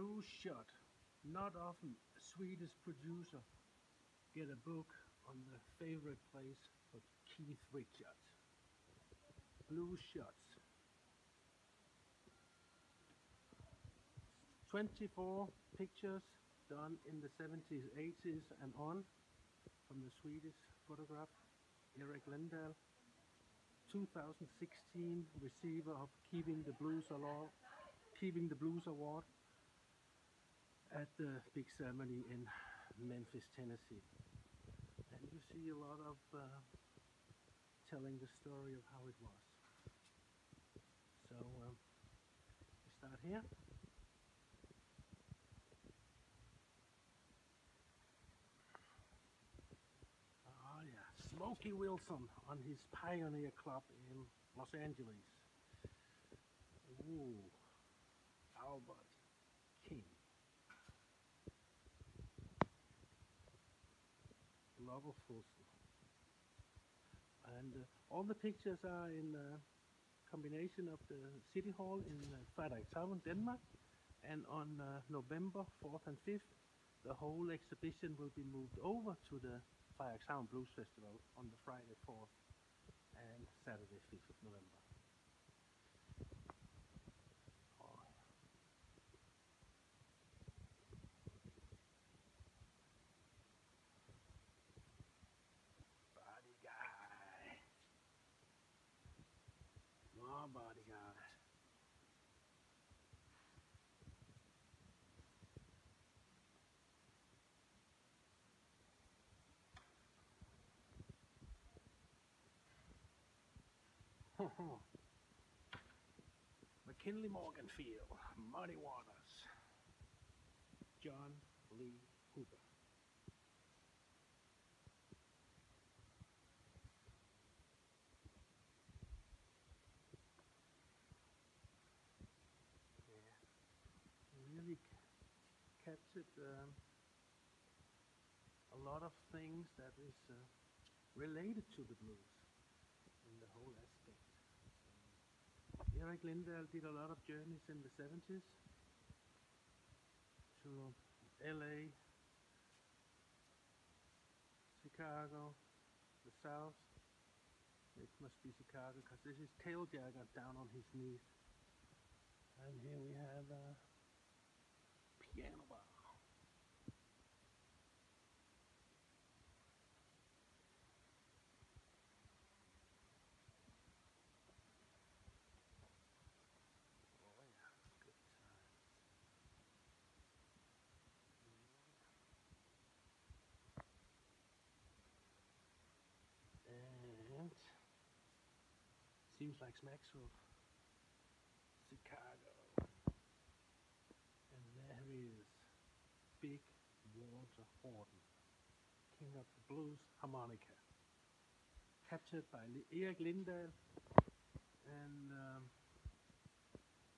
Blue Shot. Not often Swedish producer get a book on the favorite place of Keith Richards. Blue Shots. 24 pictures done in the 70s, 80s and on from the Swedish photograph Erik Lindahl. 2016 receiver of Keeping the Blues Award, Keeping the Blues Award at the big ceremony in Memphis, Tennessee. And you see a lot of uh, telling the story of how it was. So um, we start here. Oh yeah, Smokey Wilson on his Pioneer Club in Los Angeles. And uh, all the pictures are in combination of the City Hall in uh, Frederikshavn, Denmark. And on uh, November 4th and 5th, the whole exhibition will be moved over to the Frederikshavn Blues Festival on the Friday 4th and Saturday 5th of November. McKinley Morganfield, Muddy Waters, John Lee Hooker. Yeah, really captured um, a lot of things that is uh, related to the blues in the whole aspect. Erik Lindahl did a lot of journeys in the 70s to LA, Chicago, the South. It must be Chicago because this is Tail Dragger down on his knees. And here we have a piano bar. Oh yeah, good times. And seems like Maxwell, Chicago. And there is Big Walter Horton, King of the Blues harmonica. Captured by Erik Lindahl. And um,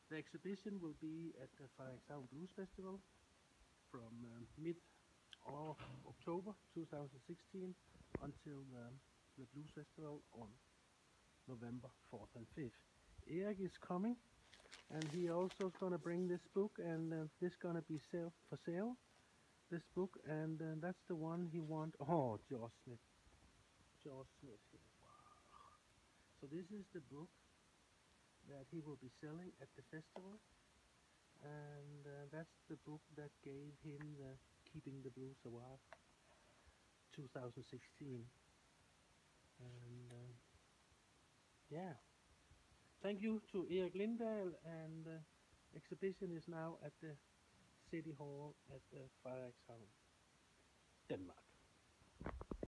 the exhibition will be at the Frederikshavn Blues Festival from um, mid of October 2016 until um, the Blues Festival on November 4th and 5th. Erik is coming and he also is going to bring this book and uh, this going to be sale for sale this book and uh, that's the one he want oh George Smith George Smith here. wow so this is the book that he will be selling at the festival and uh, that's the book that gave him the Keeping the Blues Award 2016 and uh, yeah. Thank you to Erik Lindahl and the exhibition is now at the City Hall at the Frederikshavn Denmark